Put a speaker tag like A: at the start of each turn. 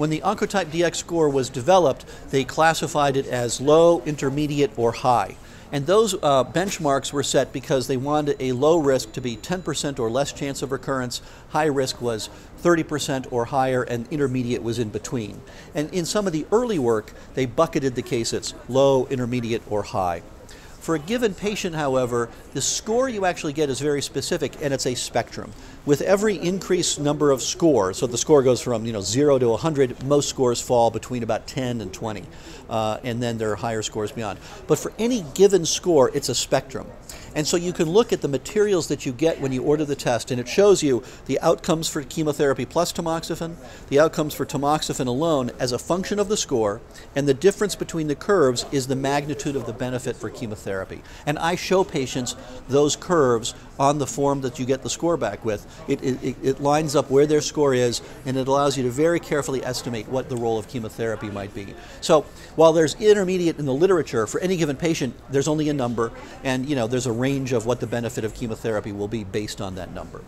A: When the Oncotype DX score was developed, they classified it as low, intermediate, or high. And those uh, benchmarks were set because they wanted a low risk to be 10% or less chance of recurrence, high risk was 30% or higher, and intermediate was in between. And in some of the early work, they bucketed the cases low, intermediate, or high. For a given patient, however, the score you actually get is very specific and it's a spectrum. With every increased number of scores, so the score goes from you know 0 to 100, most scores fall between about 10 and 20, uh, and then there are higher scores beyond. But for any given score, it's a spectrum. And so you can look at the materials that you get when you order the test, and it shows you the outcomes for chemotherapy plus tamoxifen, the outcomes for tamoxifen alone as a function of the score, and the difference between the curves is the magnitude of the benefit for chemotherapy. And I show patients those curves on the form that you get the score back with. It, it, it lines up where their score is, and it allows you to very carefully estimate what the role of chemotherapy might be. So while there's intermediate in the literature, for any given patient, there's only a number, and you know there's a range of what the benefit of chemotherapy will be based on that number.